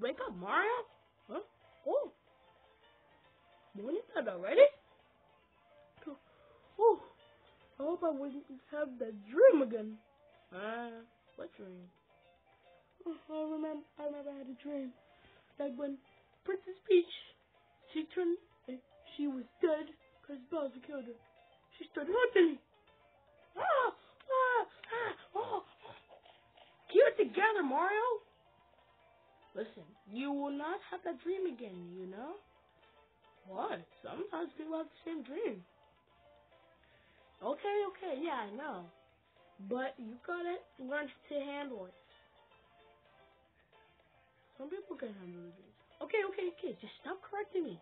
wake up, Mario? Huh? Oh. Morning time already? Oh. I hope I wouldn't have that dream again. Uh, what dream? Oh, I remember, I remember I had a dream. Like when Princess Peach, she turned, uh, she was dead because Bowser killed her. She started hunting me. Ah, ah, ah, oh. Keep it together, Mario. Listen, you will not have that dream again, you know? What? Sometimes people have the same dream. Okay, okay, yeah, I know. But you gotta learn to handle it. Some people can handle the dreams. Okay, okay, okay, just stop correcting me.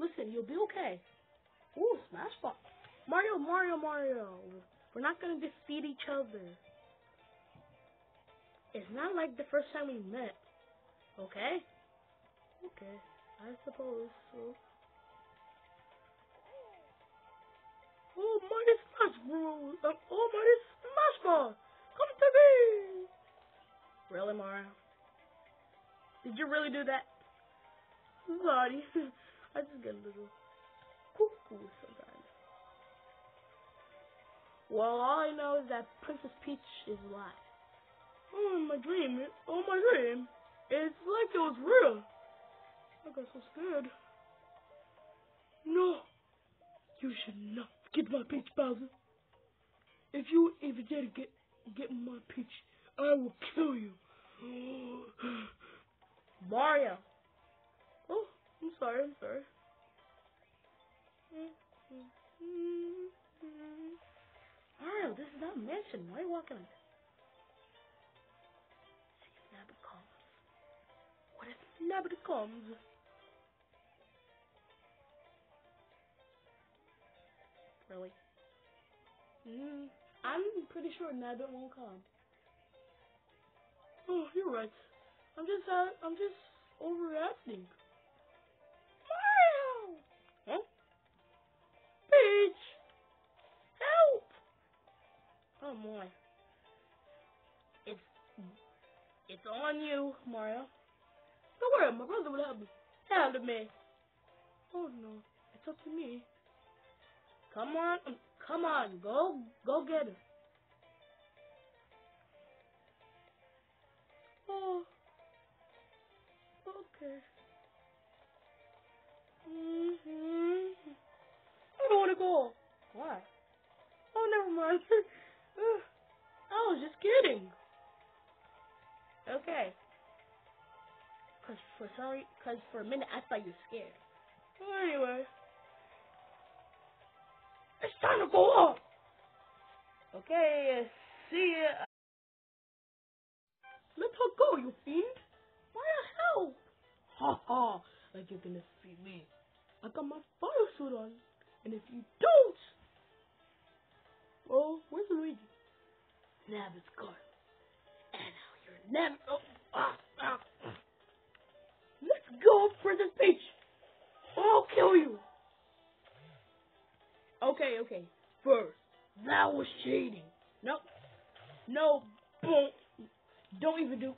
Listen, you'll be okay. Ooh, Smash Ball. Mario, Mario, Mario. We're not gonna defeat each other. It's not like the first time we met. Okay? Okay, I suppose so. Oh, Mighty Smash Bros. Um, oh, Mighty Smash. Come to me. Really, Mario? Did you really do that? Sorry. I just get a little cuckoo sometimes. Well, all I know is that Princess Peach is alive. Oh, my dream. Oh, my dream. It's like it was real. I got so scared. No. You should not get my peach, Bowser. If you even dare to get get my peach, I will kill you. Mario. Oh, I'm sorry, I'm sorry. Mario, this is not a mansion. Why are you walking like What if Nabbit comes? Really? Mm, I'm pretty sure Nabbit won't come. Oh, you're right. I'm just, uh, I'm just overreacting. Mario! Huh? Peach! Help! Oh boy. It's, it's on you, Mario. Don't worry, my brother will help me. Help me. Oh no, it's up to me. Come on, um, come on, go, go get her. Oh, okay. hmm I don't want to go. Why? Oh, never mind. I was just kidding. Okay. Cause for sorry, cause for a minute I thought you were scared. Anyway. It's time to go off. Okay, see ya. Let her go, you fiend. Why help? Ha ha, like you're gonna defeat me. I got my fire suit on, and if you don't, well, where's Luigi? Nabbit's gone. And now you're Nabbit. Oh, Princess Peach. I'll kill you. Okay, okay. First, that was cheating. No, no, boom. Don't even do.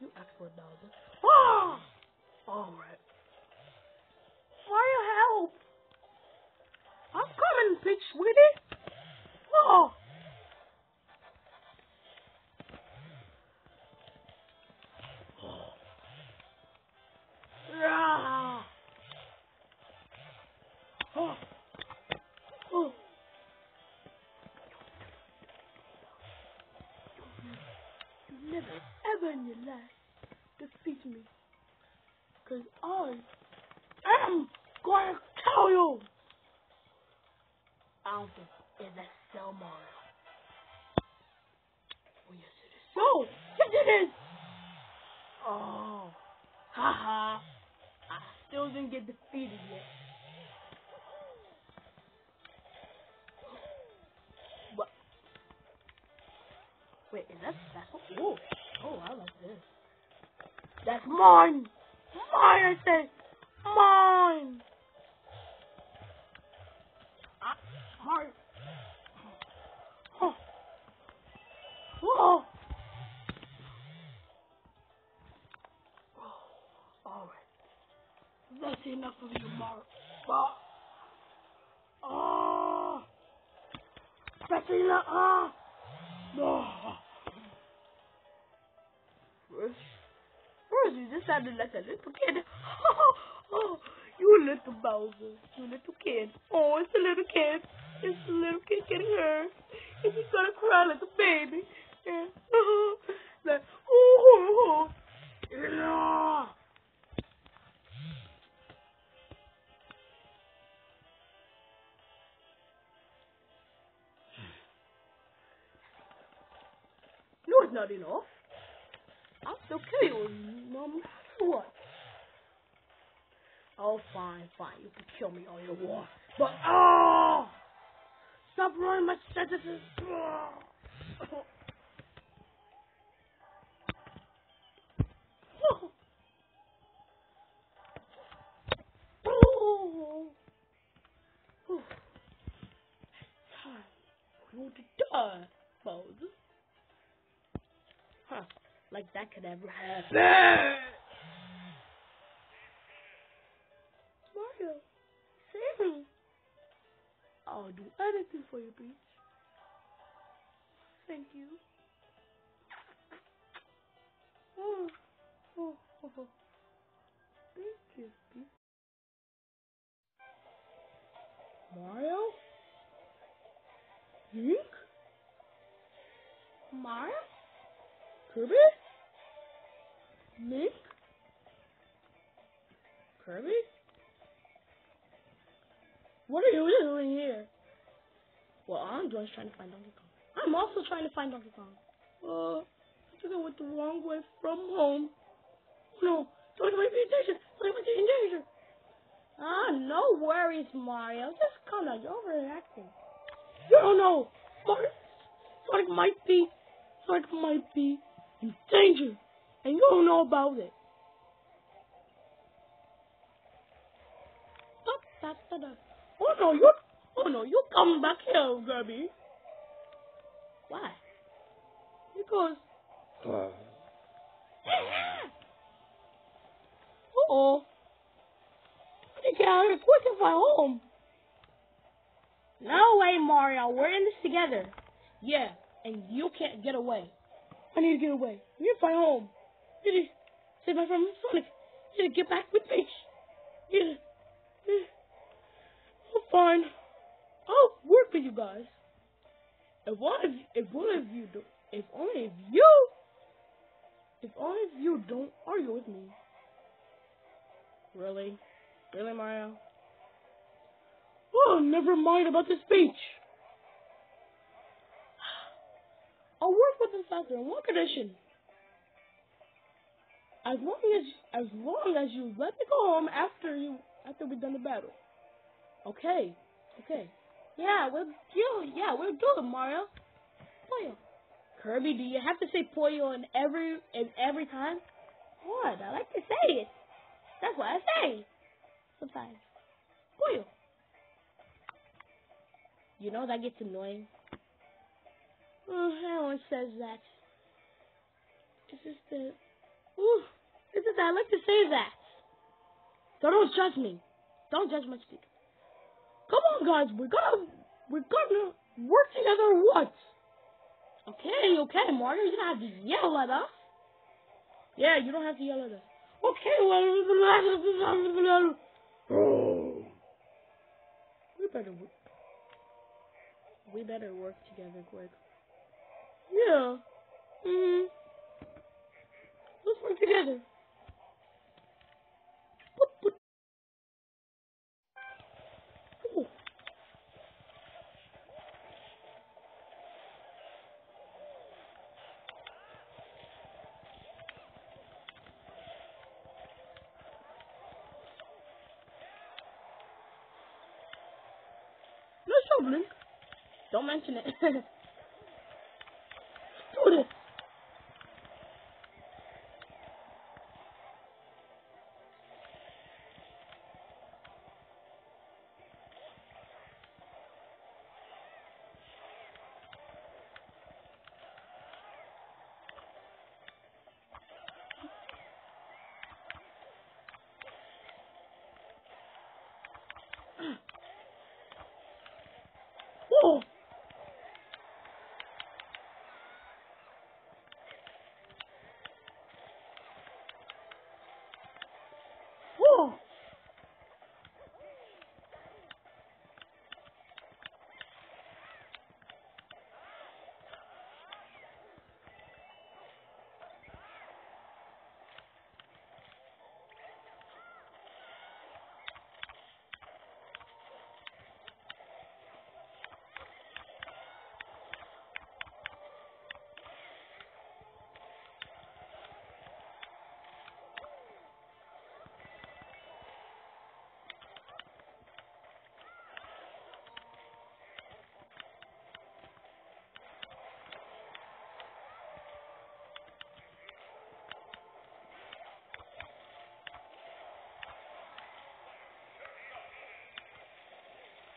You asked for it, Bowser. Ah! Alright. Fire help! I'm coming, Peach, sweetie. Oh! You never ever in your life defeat me. Cause I am to kill you! I don't think is that so Mario. Oh yes it is. No! Yes it is! Oh. Haha. I still didn't get defeated yet. What? Wait, is that that's oh oh I like this. That's mine. Mine I say mine. Ah, mine. Oh. Enough of you, Mark. But, oh, the, ah, oh. First, you just sounded like a little kid. Oh, you little Bowser. You little kid. Oh, it's a little kid. It's a little kid getting hurt. And he's gonna cry like a baby. Oh, like, oh, oh, oh. Yeah. It's not enough. I'll still kill you matter what. Oh, fine, fine. You can kill me all you want. But, oh! Stop ruining my sentences. Oh. For you to die, Bowser. Like that could ever happen. Mario, save me. I'll do anything for you, Peach. Thank you. Oh, oh, oh, oh. Thank you, Peach. Mario? Link? Mario? Kirby? Link? Kirby? What are you doing here? Well, I'm just trying to find Donkey Kong. I'm also trying to find Donkey Kong. Uh, I think I went the wrong way from home. No, Donkey might be in danger. Donkey might be in danger. Ah, no worries, Mario. Just calm down. You're overreacting. You don't know. Sonic might be, Sonic might be in danger, and you don't know about it. Oh no, you, oh no, you come back here, Gabby. Why? Because. Uh oh. You get out here quick and find home. No way, Mario. We're in this together. Yeah, and you can't get away. I need to get away. I need to find home. I need to save my friend Sonic. I need to get back with. I need. I'm fine. I'll work with you guys. If one of if one of you do, if only if you, if only if you don't argue with me. Really? Really, Mario? Oh, never mind about the speech. I'll work with Professor on one condition. As long as as long as you let me go home after you after we've done the battle. Okay. Okay. Yeah, we'll do yeah, we'll do it, Mario. Poyo. Kirby, do you have to say Poyo in every in every time? What? I like to say it. That's what I say. Sometimes. Poyo. You know that gets annoying. Oh, everyone says that. It's just that. Ooh, just that I like to say that. So don't judge me. Don't judge my speech. Come on, guys. We're gonna we're gonna work together once. Okay, okay, Mario. You don't have to yell at us. Yeah, you don't have to yell at us. Okay, well, we oh. better we better work together quick. Yeah. Mm. Let's work together. Don't mention it.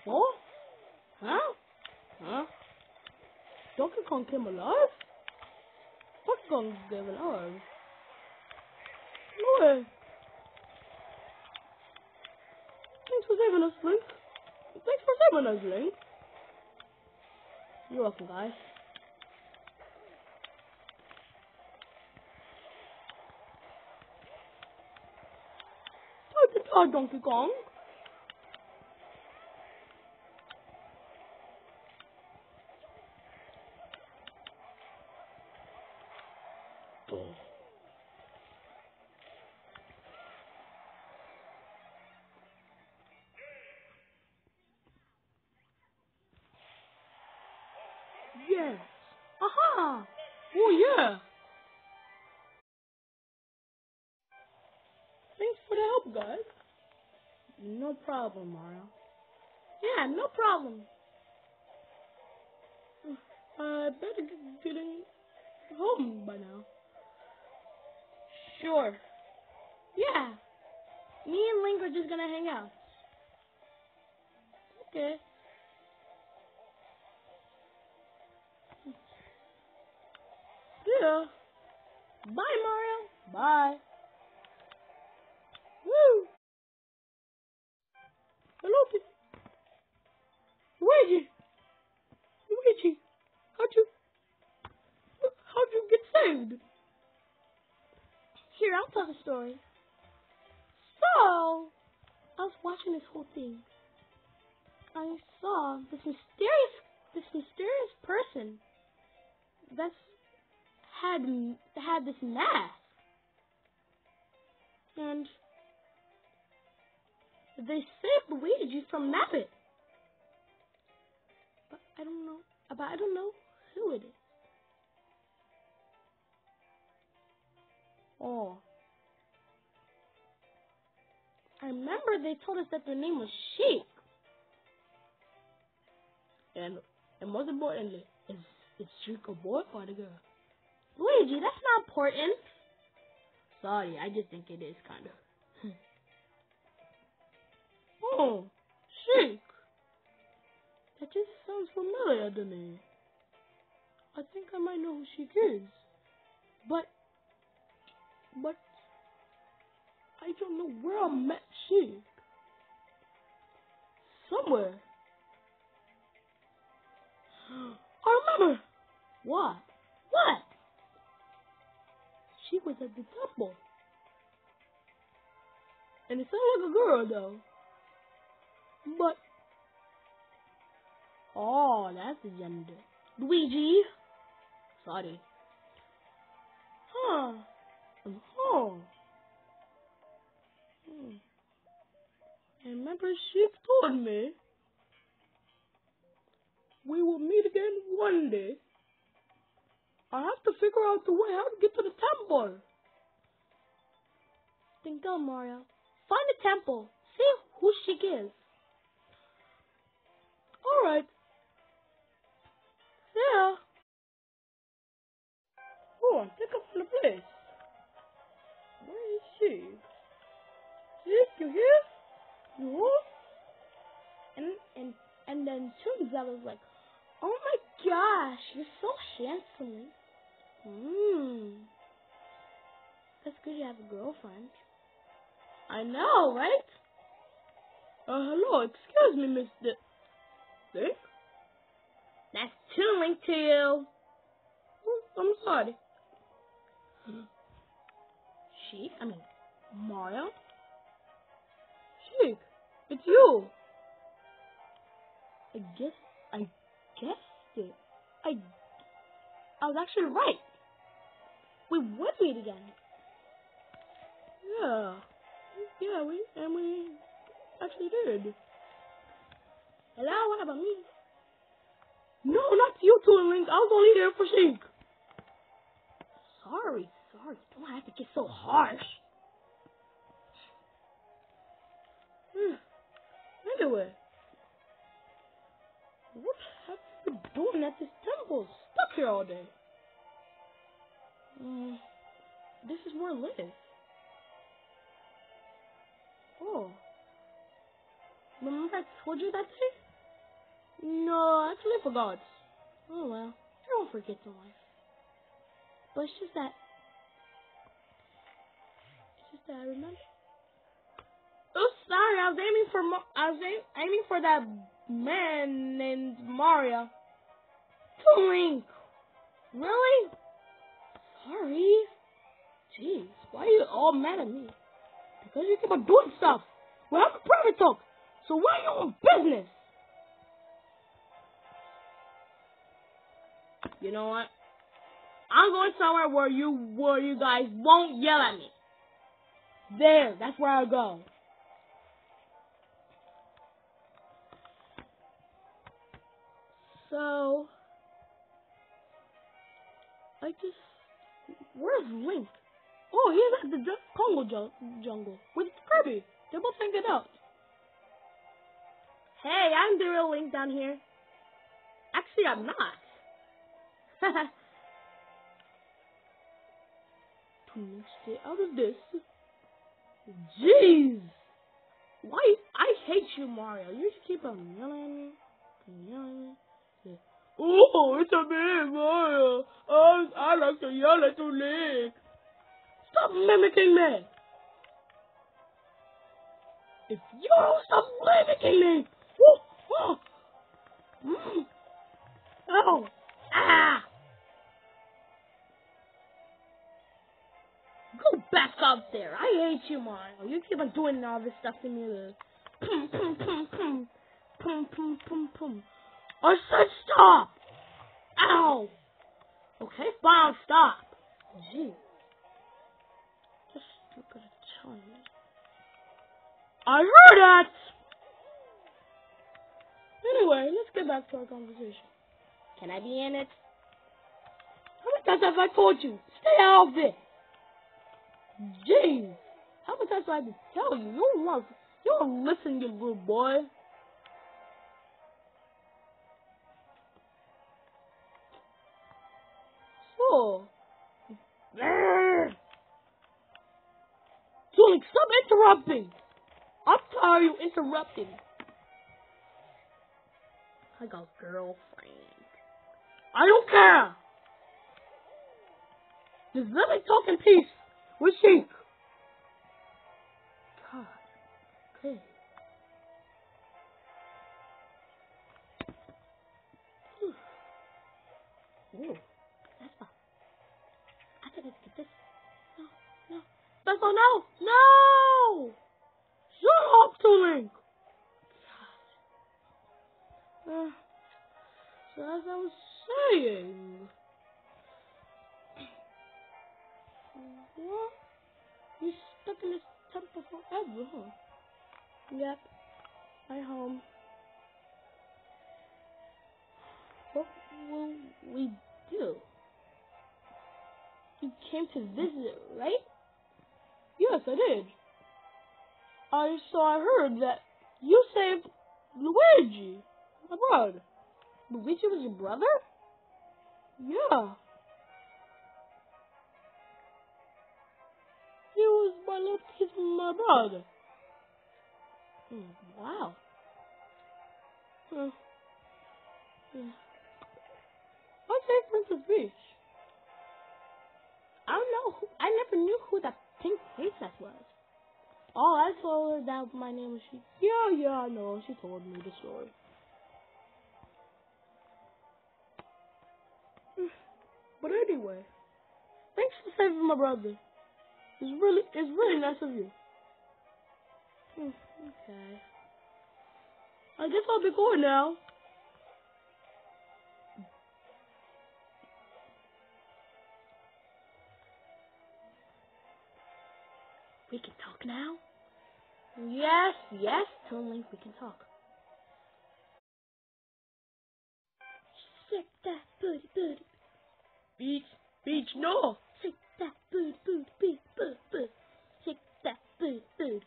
What? Huh? Huh? Donkey Kong came alive? Donkey Kong came alive? No way. Thanks for saving us, Link. Thanks for saving us, Link. You're welcome, guys. Oh, Donkey Kong. No problem, Mario. Yeah, no problem. Uh, I better get getting home by now. Sure. Yeah. Me and Link are just gonna hang out. Okay. Yeah. Bye, Mario. Bye. Woo. Hello, P- Luigi. Luigi, how'd you, how'd you get saved? Here, I'll tell the story. So, I was watching this whole thing. I saw this mysterious, this mysterious person that had had this mask, and they saved Luigi from Nabbit. But I don't know. But I don't know who it is. Oh. I remember they told us that their name was Sheik. And and most importantly, is is Sheik a boy or a girl? Luigi, that's not important. Sorry, I just think it is kind of. Oh, Sheik. That just sounds familiar to me. I think I might know who Sheik is. But but I don't know where I met Sheik. Somewhere. I remember. What? What? She was at the temple. And it sounded like a girl though. Oh, that's the gender. Luigi. Sorry. Huh. Oh. Hmm. Remember she told me we will meet again one day. I have to figure out the way how to get to the temple. Then go, Mario. Find the temple. See who she is. Alright. Yeah. Oh, take up the place. Where is she? See, you here? Home? And and and then Toonza was like, "Oh my gosh, you're so handsome." Hmm. That's good you have a girlfriend. I know, right? Uh, hello, excuse me, Mr. Link? That's Toon Link to you. Oh, I'm sorry. Sheik? I mean, Mario? Sheik, it's you. I guess, I guessed it. I, I was actually right. We would meet again. Yeah. Yeah, we, and we actually did. Hello, what about me? No, not you two, Link. I was only there for Sheik. Sorry, sorry. Don't have to get so harsh. Hmm. Anyway, what have you been doing at this temple? Stuck here all day. Uh, this is where Liz. Oh. Remember I told you that day? No, I actually forgot. Oh well, I don't forget in life. But it's just that. It's just that I remember. Oh, sorry. I was aiming for I was aim- aiming for that man named Mario. Link. Really? Sorry. Jeez, why are you all mad at me? Because you keep on doing stuff. We're having private talk. So why are you on business? You know what? I'm going somewhere where you where you guys won't yell at me. There, that's where I'll go. So I just where's Link? Oh, he's at the Kongo jungle with Kirby. They're both hanging out. Hey, I'm the real Link down here. Actually, I'm not. to stay out of this. Jeez! Why? I hate you, Mario. You just keep on yelling at me. Yelling at me. Oh, it's a me, Mario. I, I like to yell at you, Link. Stop mimicking me. If you don't stop mimicking me. Woo, oh, mm, oh, up there. I hate you, Mario. You keep on doing all this stuff to me. Pum, pum, pum, pum. Pum, pum, pum, pum. I said stop! Ow! Okay, fine, stop. Gee. Just stupid Italian. I heard it! Anyway, let's get back to our conversation. Can I be in it? How many times have I told you? Stay out of it! Jeez! How many times do I have to tell you? You don't want, you don't listen, you little boy. So, Sonic, stop interrupting! I'm tired of you interrupting. I got a girlfriend. I don't care! Just let me talk in peace with Sheik. God. Okay. Ooh, that's fine. I think I can get this. No, no. That's all no! No! Yep. My home. What will we do? You came to visit, right? Yes, I did. I so I heard that you saved Luigi, my brother. Luigi was your brother? Yeah. He was my little he's my brother. Wow. Yeah. I saved Princess Peach. I don't know. Who, I never knew who that pink princess was. Oh, I told her that my name was she. Yeah, yeah, I know. She told me the story. But anyway, thanks for saving my brother. It's really, it's really nice of you. Okay. I guess I'll be going now. We can talk now? Yes, yes, Toon Link, we can talk. Shake that booty, booty. Beach, beach, no. Shake that booty, booty, booty, booty, booty. Shake that booty, booty.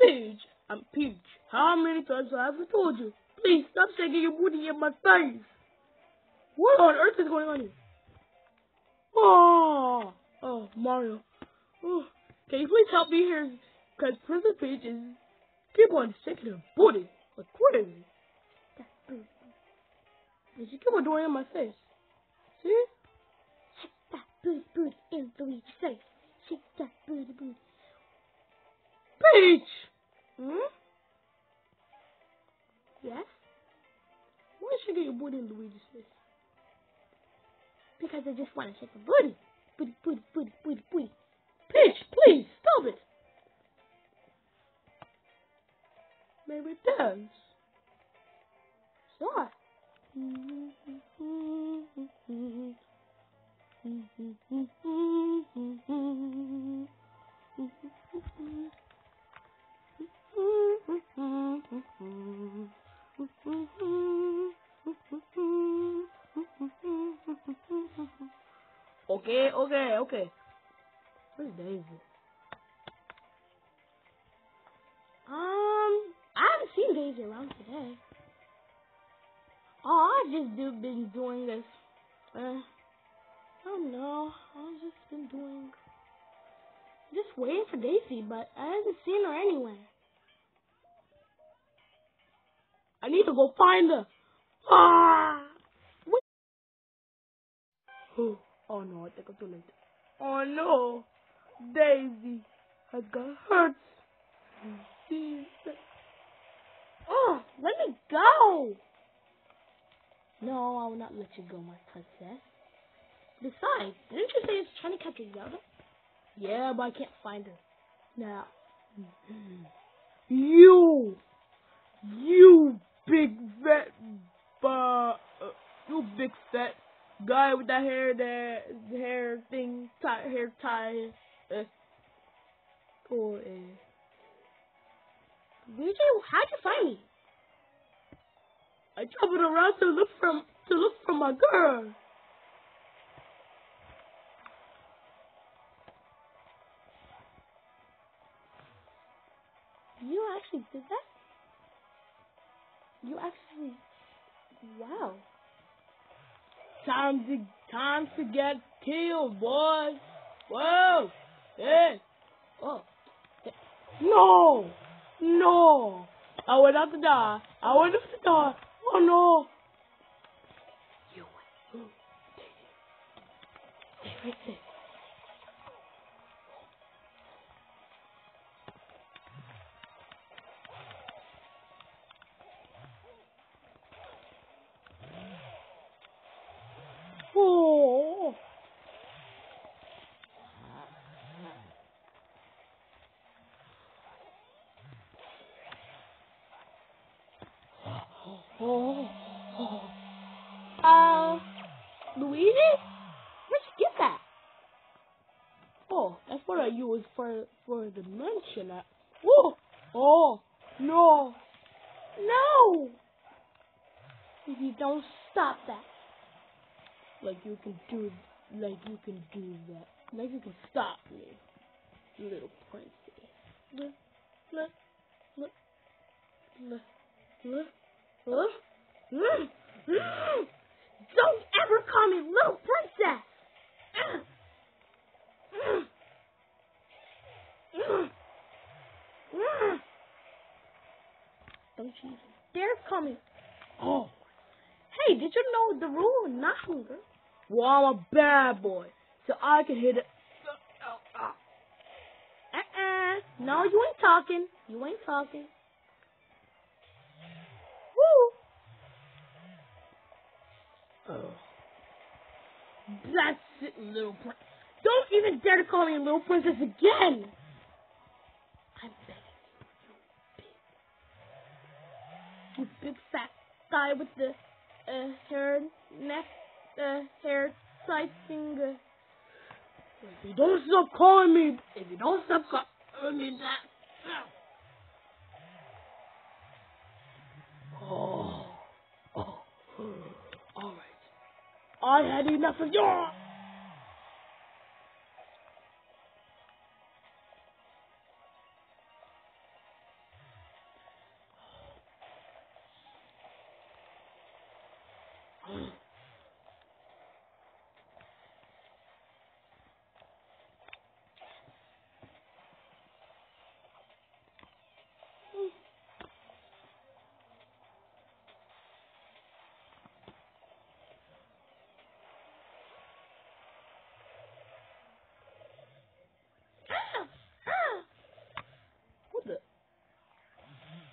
Peach, I'm Peach. How many times have I told you? Please stop shaking your booty in my face. What on earth is going on here? Oh, oh, Mario. Oh, can you please help me here? Because Princess Peach is keep on shaking her booty like crazy. And she keep on doing it in my face. See? Shake that booty, booty in Luigi's face. Shake that booty, booty. Peach! Hmm? Yes? Why she shaking your booty in Luigi's face? Because I just want to shake the booty. Booty, booty, booty, booty, booty. Peach, please, stop it. Maybe dance. Sure. Okay, okay, okay. Where's Daisy? Um, I haven't seen Daisy around today. Oh, I've just do, been doing this. Uh, I don't know. I've just been doing. Just waiting for Daisy, but I haven't seen her anywhere. I need to go find her. Ah! Oh, oh no, I think I'm too late. Oh no, Daisy has got hurt. Oh, let me go! No, I will not let you go, my princess. Besides, didn't you say it's trying to catch Zelda? Yeah, but I can't find her. Now, You, you big fat, uh, you big fat guy with that hair, that hair thing, tie, hair tie. Uh, oh, uh, Luigi, how'd you find me? I traveled around to look for to look for my girl. You actually did that? You actually, wow. Time to time to get killed, boy. Whoa, hey, Oh, no, no. I went out to die. I went out to die. Oh no. You went. Stay right there. For for the dimension. I, whoa! Oh no! No! If you don't stop that. Like you can do, like you can do that. Like you can stop me, little princess. Don't ever call me little princess! Don't you dare call me. Oh, Hey, did you know the rule of not hunger? well I'm a bad boy, so I can hit it. Uh-uh. No, you ain't talking. You ain't talking. Woo! Oh. That's it, little princess. Don't even dare to call me a little princess again! I'm begging you, big, big fat guy with the uh, hair, neck, uh, hair, side finger. If you don't stop calling me, if you don't stop calling me that. Oh, oh, all right. I had enough of your.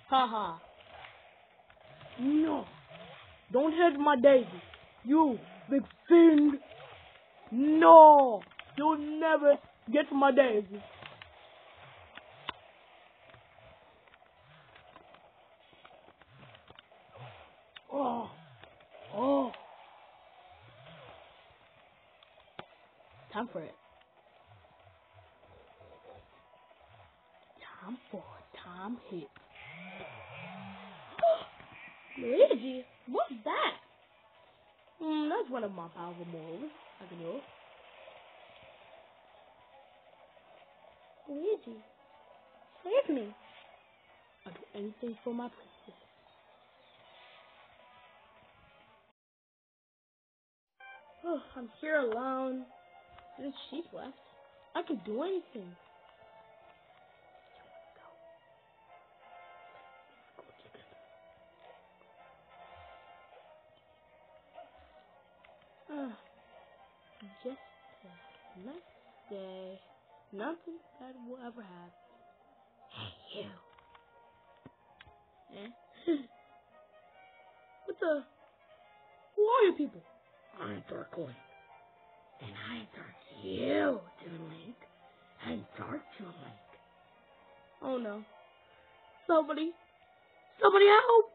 Haha. No. Don't hit my daisy. You, big fiend. No. You'll never get my daisy. Oh. Oh. Time for it. My powerful moves. I can do. Luigi, save me. I'll do anything for my princess. Oh, I'm here alone. There's sheep left. I can do anything. Day. Nothing bad will ever happen. Hey, you. Eh? what the? Who are you people? I'm Dark Link. And I dark you to Link. And dark to Link. Oh no. Somebody. Somebody help!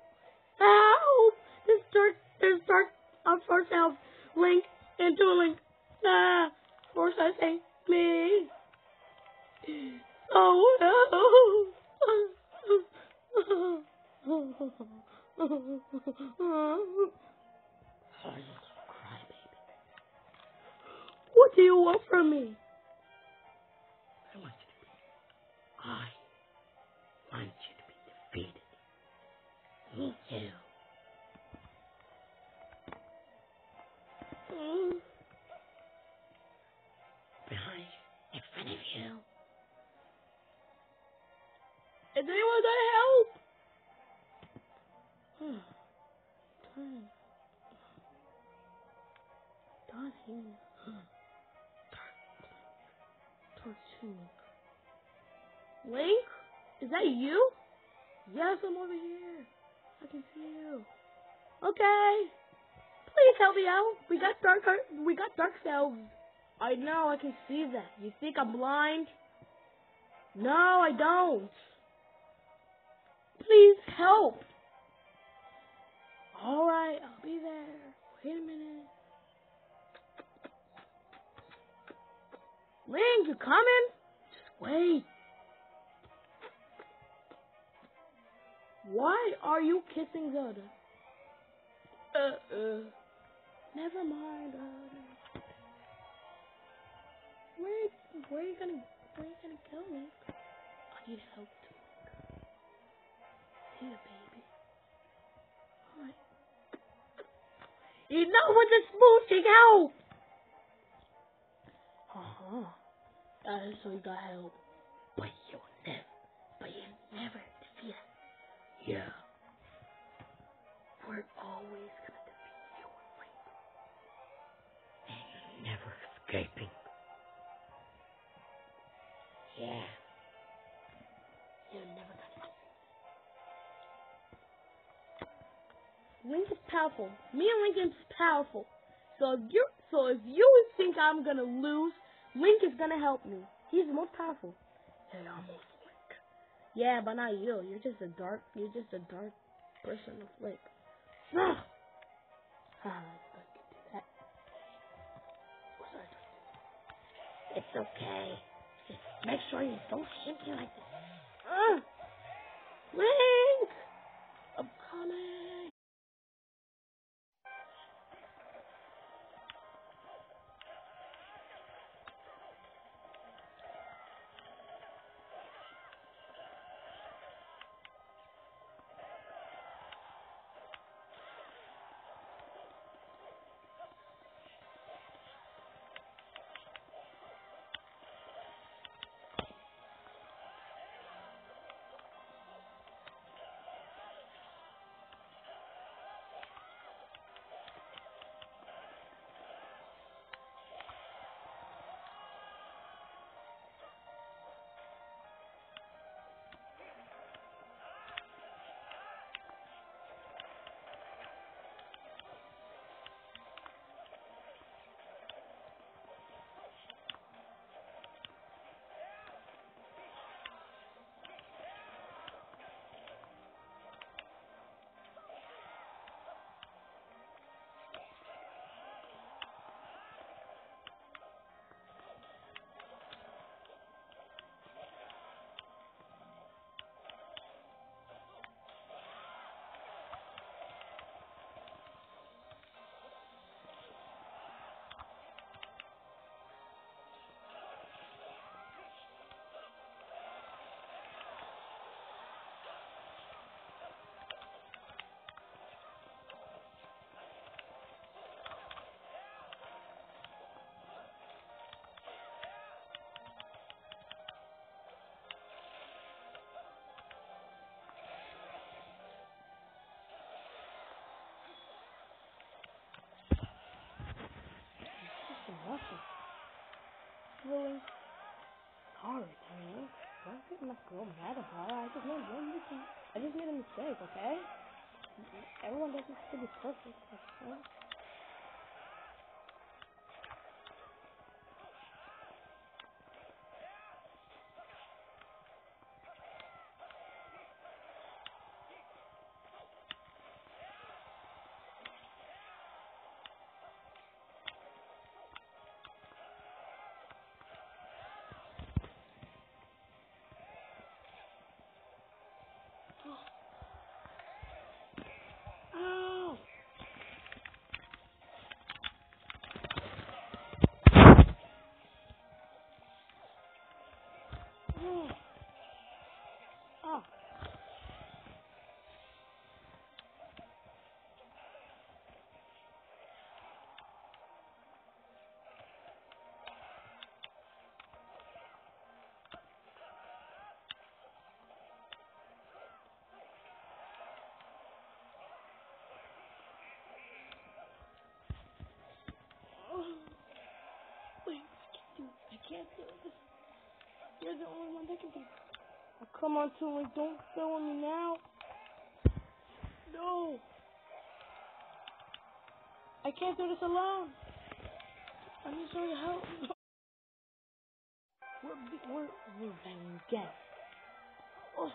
Help! There's dark, there's dark, I'm force help. Link and Link. Ah, force I say me. Oh no. I just cry, baby. What do you want from me? I want you to be. I want you to be defeated. Me too. Mm. Front of you. Is anyone gonna help? Hmm. Turn. Darn him. Darn two. Link? Is that you? Yes, I'm over here. I can see you. Okay. Please help me out. We got dark we got dark selves. I know, I can see that. You think I'm blind? No, I don't. Please help. All right, I'll be there. Wait a minute. Link, you coming? Just wait. Why are you kissing Zelda? Uh, uh. Never mind, uh. Where, where are you gonna, where are you gonna go, Link? I need help too. Here, baby. Alright. Enough with the smooching help! Uh-huh. Uh, so you got help. But you'll never, but you never defeat us. Yeah. We're always gonna defeat you Link. And you're never escaping. Yeah. You're never gonna do Link is powerful. Me and Link is powerful. So if you so if you think I'm gonna lose, Link is gonna help me. He's the most powerful. Hey, almost Link. Yeah, but not you. You're just a dark you're just a dark person of Link. No. It's okay. Make sure you don't hit me like this. Ah, Link, I'm coming. Russell. Really? Sorry, Tony. Don't get my girl mad about it. I just made one mistake. I just made a mistake, okay? Everyone doesn't have to be perfect. Okay? I can't do this. You're the only one that can do it. Oh, come on, Tuli, don't fail on me now. No. I can't do this alone. I need some help. We're, we're, we're banging again. Oh,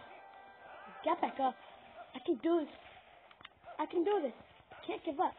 get back up. I can do this. I can do this. Can't give up.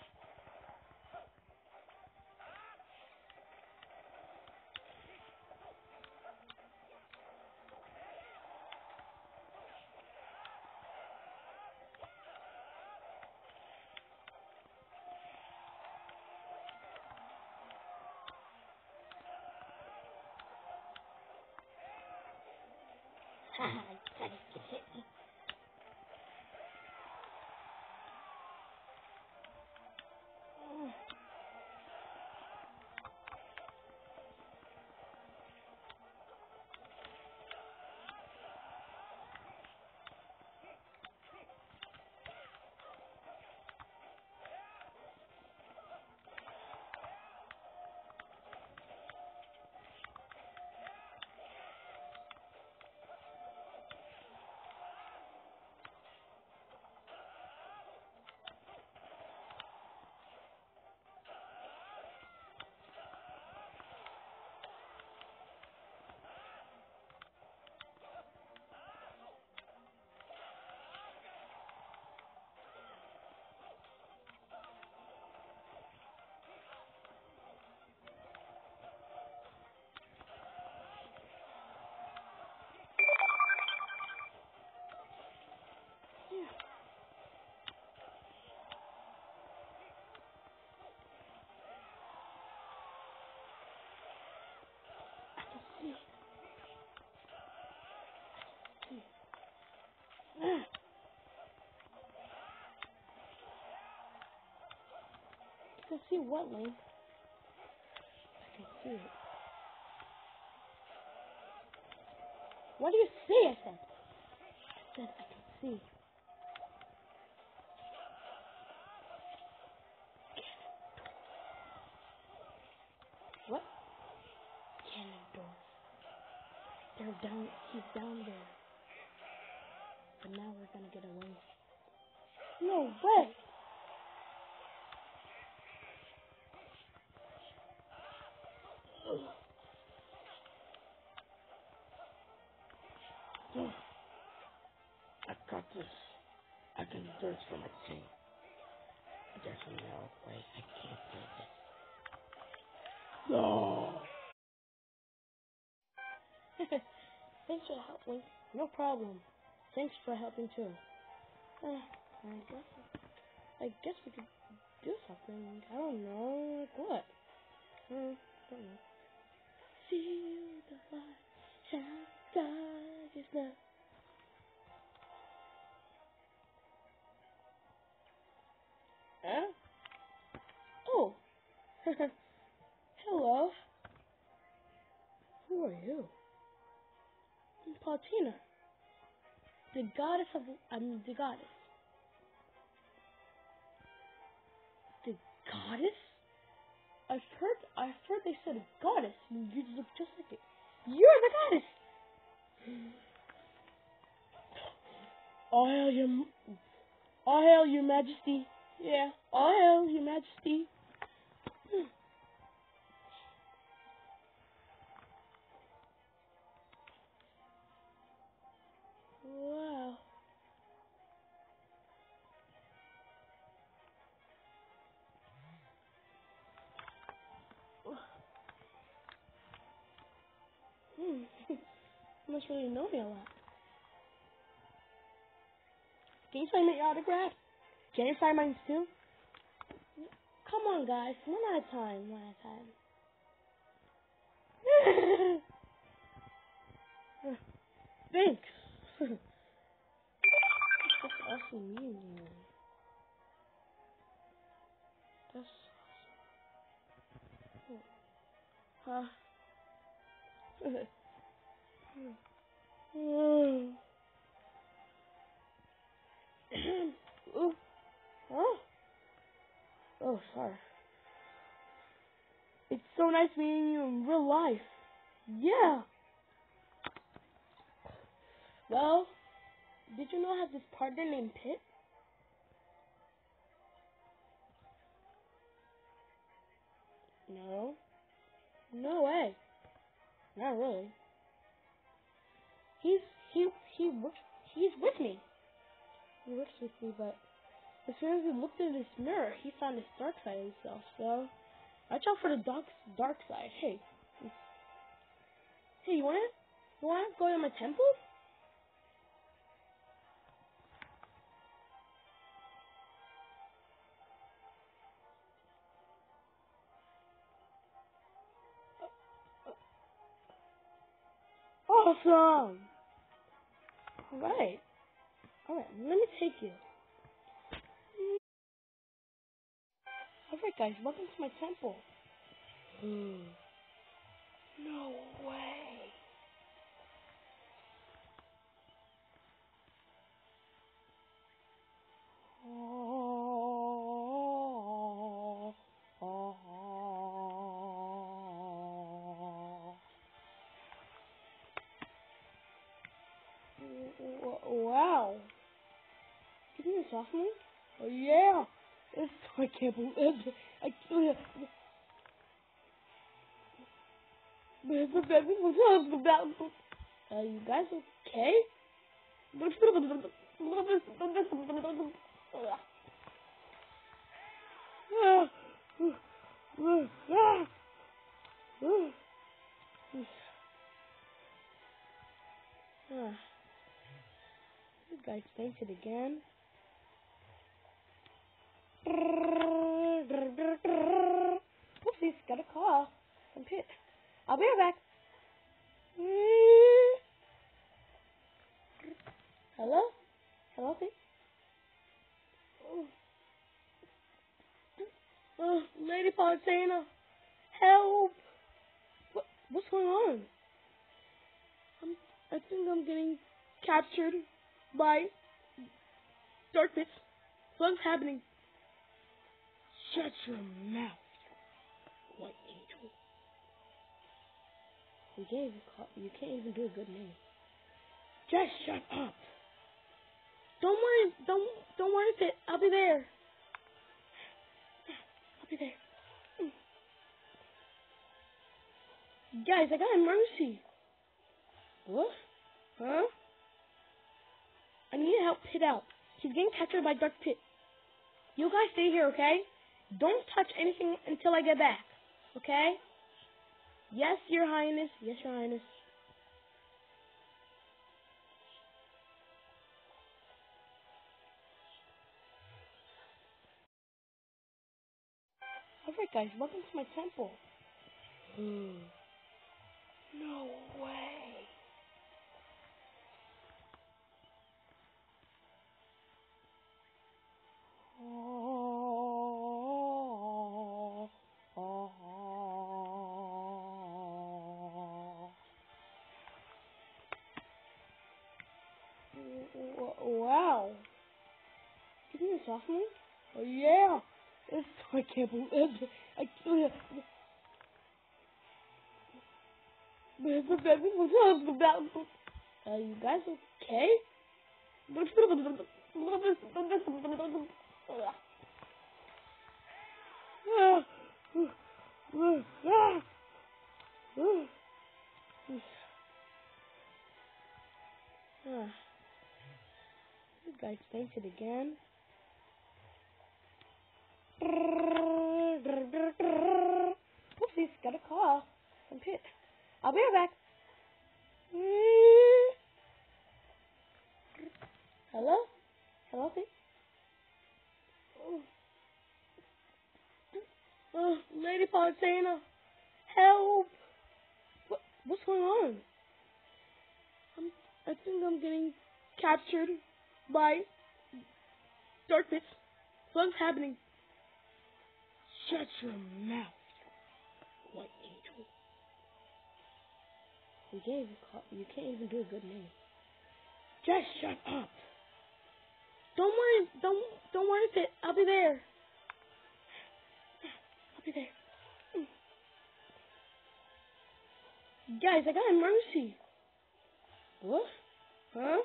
Can see what, Lane? I can see it. What do you see? I said. I said I can see. I got this. I can do this for my team. There's no way I can't do this. No. Thanks for helping. No problem. Thanks for helping too. Uh, I guess. I guess we could do something. I don't know. Like what? Uh, don't know. Feel the light shine bright as now. Huh? Oh. Hello. Who are you? I'm Palutena. The goddess of I'm the goddess. The goddess? I've heard I've heard they said a goddess. You look just like it. You're the goddess. All hail your All hail your majesty. Yeah. All hail your majesty. Wow. Hmm. Must really know me a lot. Can you sign my autograph? Can you sign mine too? Come on, guys. One at a time. One at a time. Thanks. That's awesome you. Oh, sorry. It's so nice meeting you in real life. Yeah. Well, did you know I have this partner named Pit? No. No way. Not really. He's he he he's with me. He works with me, but as soon as he looked in this mirror, he found his dark side himself. So watch out for the dark dark side. Hey, hey, you wanna you wanna go to my temple? Awesome! Alright. Alright, let me take you. Alright guys, welcome to my temple. Hmm. No way. Oh, oh, oh. Wow. Isn't this awesome? Oh yeah. I can't believe it. I can't. Are you guys okay? You guys fainted again. Oopsies, got a call from. I'll be right back. Hello? Hello, Pit? Oh. Lady Palutena, help! What, what's going on? I'm, I think I'm getting captured by dark pits. What's happening? Shut your mouth, white angel. You can't even call, you can't even do a good name. Just shut up. Don't worry, don't don't worry, Pit. I'll be there. I'll be there. Guys, I got a mercy. What? Huh? I need to help Pit out. He's getting captured by Dark Pit. You guys stay here, okay? Don't touch anything until I get back. Okay? Yes, Your Highness. Yes, Your Highness. Alright guys, welcome to my temple. Hmm. no way. Wow. Give me a sophomore? Oh, yeah. It's, I can't believe it. I. Uh, you guys okay? You guys fainted again. Oopsies, got a call from Pit. I'll be right back. Hello? Hello, Pit? Oh. Oh, Lady Palutena, help! What, what's going on? I'm, I think I'm getting captured by dark pits. What's happening? Shut your mouth, white angel. You can't even call, you can't even do a good name. Just shut up. Don't worry, don't don't worry, Pit. I'll be there. I'll be there. Guys, I got a mercy. What? Huh?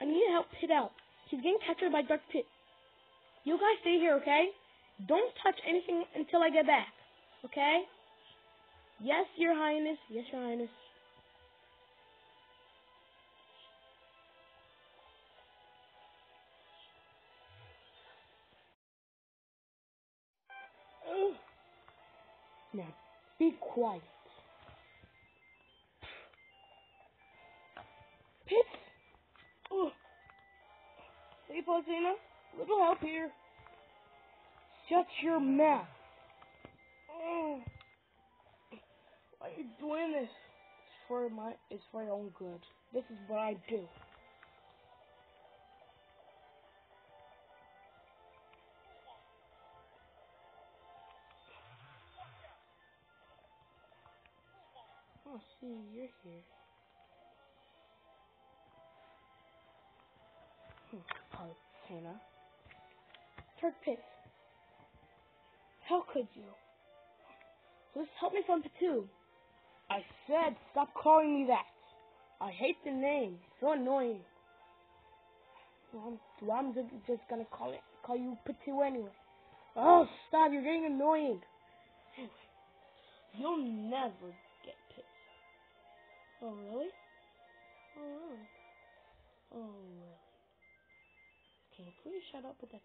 I need to help Pit out. He's getting captured by Dark Pit. You guys stay here, okay? Don't touch anything until I get back. Okay? Yes, Your Highness. Yes, Your Highness. Now, be quiet. Pit! Oh. Hey, Palutena. Little help here. Shut your mouth. Oh. Why are you doing this? It's for my. It's for your own good. This is what I do. Oh, see, you're here. Hmm, Dark Pit. How could you? Just help me from Patu. I said stop calling me that. I hate the name. It's so annoying. Well, I'm, just, gonna call it. Call you Patu anyway. Oh, stop. You're getting annoying. You'll never get pissed. Oh, really? Oh, really? Oh, really? Can you please shut up with that?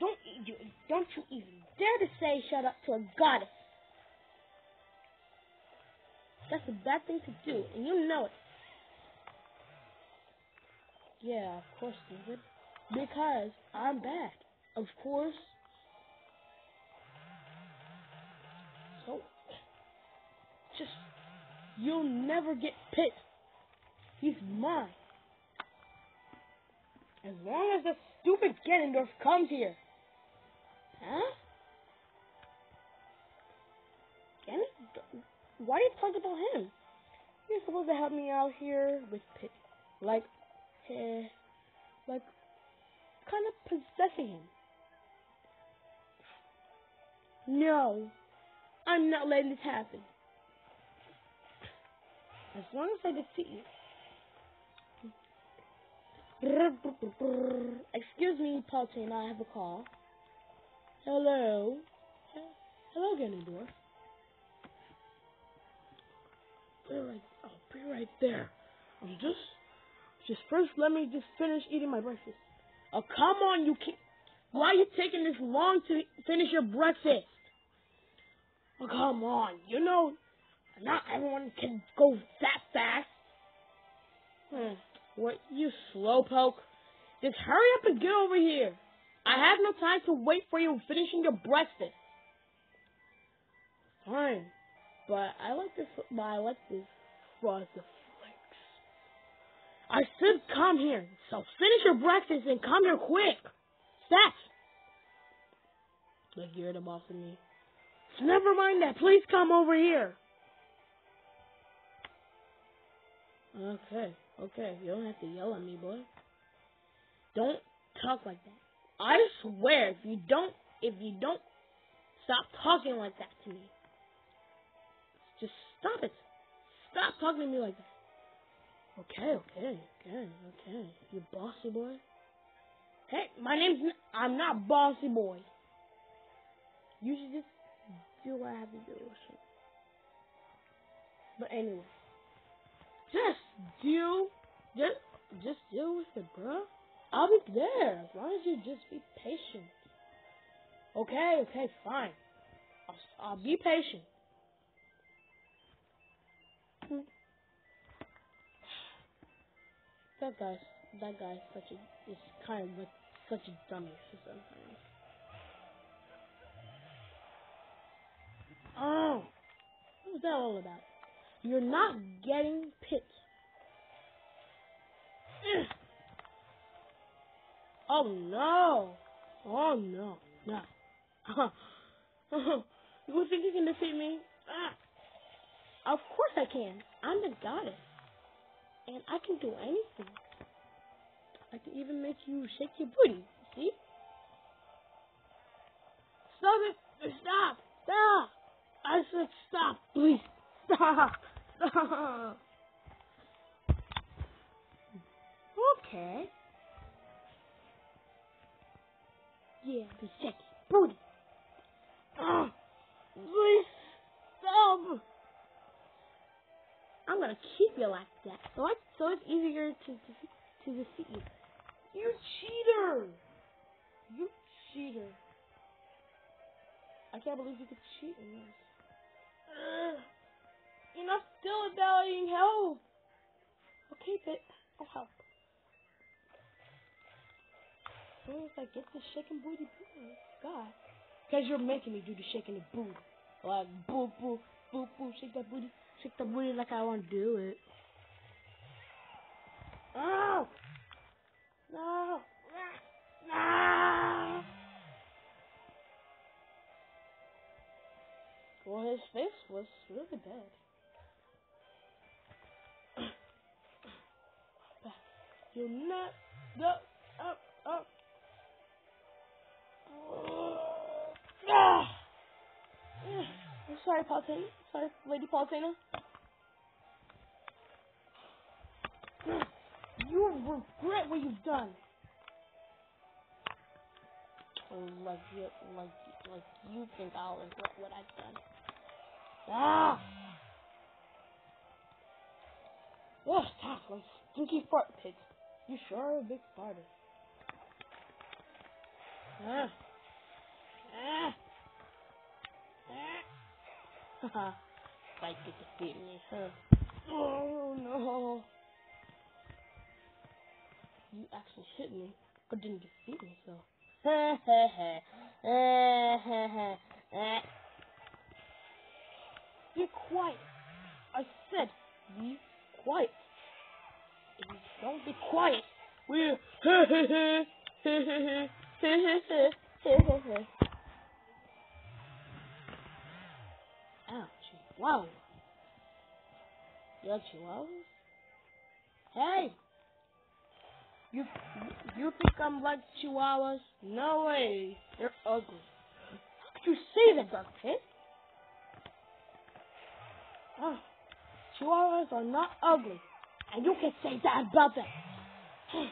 Don't you don't you even dare to say shut up to a goddess. That's a bad thing to do, and you know it. Yeah, of course, David. Because I'm bad. Of course. So, Just you'll never get Pit. He's mine. as long as the stupid Ganondorf comes here. Huh? Why do you pluggable him? You're supposed to help me out here with pit. Like, eh, like, kind of possessing him. No, I'm not letting this happen. As long as I defeat you. Excuse me, Palutena, I have a call. Hello. Hello, Ganondorf. Be right, I'll be right there. I'm just, just first let me just finish eating my breakfast. Oh, come on, you can't. Why are you taking this long to finish your breakfast? Oh, come on. You know, not everyone can go that fast. Hmm. What, you slowpoke? Just hurry up and get over here. I have no time to wait for you finishing your breakfast. Fine, but I like this. But I like this frosted flakes. I said come here, so finish your breakfast and come here quick. Like you're the boss of me. So never mind that. Please come over here. Okay, okay. You don't have to yell at me, boy. Don't talk like that. I swear, if you don't, if you don't stop talking like that to me, just stop it. Stop talking to me like that. Okay, okay, okay, okay. You bossy boy. Hey, my name's. N- I'm not bossy boy. You should just do what I have to do. But anyway, just deal, just just deal with it, bro. I'll be there as long as you just be patient. Okay, okay, fine. I'll, I'll be patient. That guy's that guy's such a is kind of like such a dummy sometimes. Oh, what was that all about? You're not getting picked. Oh no! Oh no! No! you think you can defeat me? Ah. Of course I can. I'm the goddess, and I can do anything. I can even make you shake your booty. See? Stop it! Stop! Stop! I said stop, please. Stop! Stop! Okay. Yeah, the shaky booty. Ah, please stop. I'm gonna keep you like that, so it's so it's easier to to, to defeat you. You cheater! You cheater! I can't believe you could cheat in this. You're not still evaluating help. Okay, but I'll help. Soon as I get the shaking booty, God. Because you're making me do the shaking the booty. Like, boo, boo, boo, boo, shake that booty. Shake that booty like I want to do it. Oh! No! No! Well, his face was really bad. You're not the up up. I'm sorry, Palutena. Sorry, Lady Palutena. You regret what you've done. Like you, like, like you think I'll regret what I've done. Ah! Oh, stop, like stinky fart pigs. You sure are a big farter. Ah. Ah. Ah. Haha. Like you defeat me, huh? Oh no. You actually hit me, but didn't defeat me, so. Be quiet. I said, be quiet. If you don't be quiet, we'll. Wow. You like chihuahuas? Hey! You you think I'm like chihuahuas? No way. They're ugly. How could you say that, Dark Pit? Oh, chihuahuas are not ugly. And you can say that about them.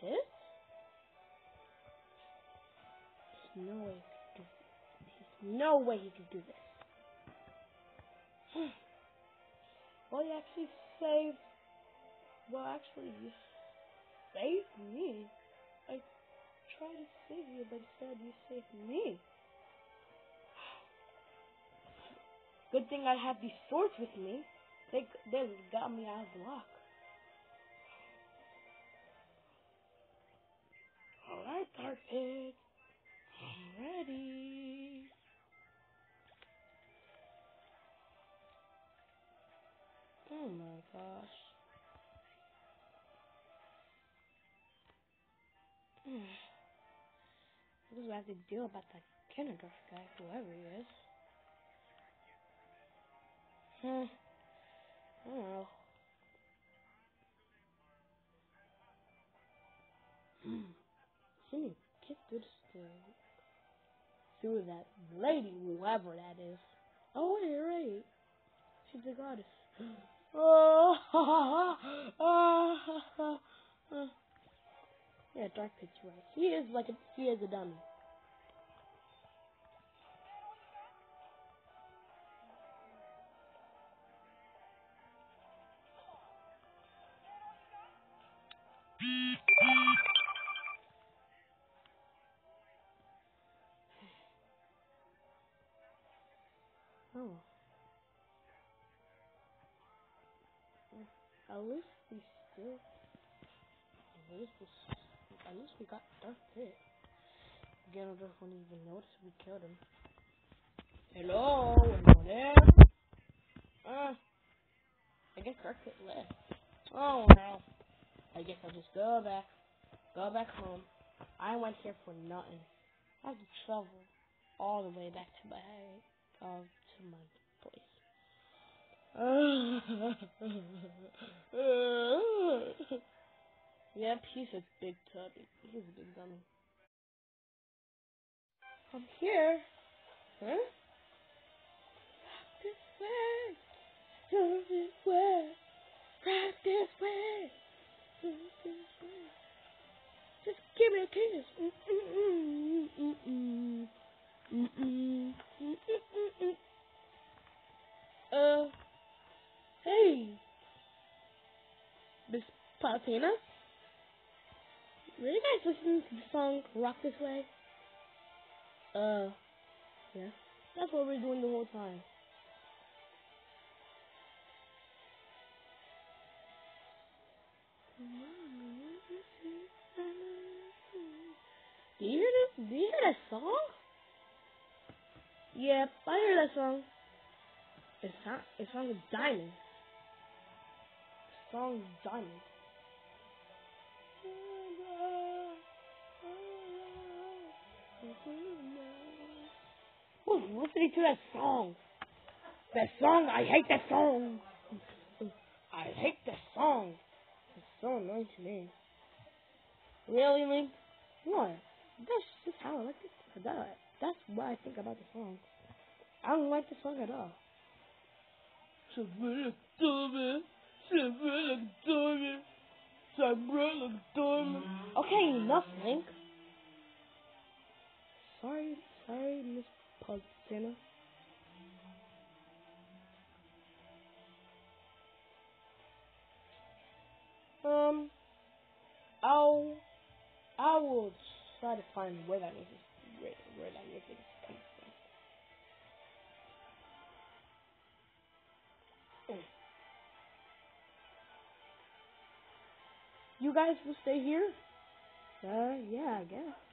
Pit? No way he could do There's no way he could do this. well, you actually saved. Well, actually, you saved me. I tried to save you, but instead you saved me. Good thing I have these swords with me. They they got me out of the lock. Alright, Dark Pig. Ready. Oh my gosh. This is what I have to deal about that Ganondorf guy, whoever he is. Hmm. I don't know. Hmm. Shouldn't get through this through that lady, whoever that is. Oh, wait, right. She's a goddess. Oh, yeah, Dark Pit's right. He is like a, he is a dummy. At least we still. At least we. At least we got Dark Pit. Ganondorf won't even notice we killed him. Hello, anyone there? Uh, I guess Dark Pit left. Oh no. I guess I'll just go back. Go back home. I went here for nothing. I have to travel all the way back to my uh, to my. yep, he's a big tubby. He's a big dummy. I'm here. Huh? This way. This way. This way. This way. Just give me a kiss. Mm-mm, mm-mm, mm-mm, mm-mm, Uh, hey, Miss Palutena? Were you guys listening to the song Rock This Way? Uh, yeah. That's what we're doing the whole time. Do you hear this? Do you hear that song? Yep, I hear that song. It sounds it sounds like Diamond. The song Diamond. Who's listening to that song? That song, I hate that song. I hate that song. It's so annoying to me. Really, Link? What? That's just how I like it. That, that's what I think about the song. I don't like the song at all. Okay, enough, Link. Sorry, sorry, Miss Palutena. Um, I'll, I will try to find where that music, where, where that music is You guys will stay here? Uh, yeah, I guess.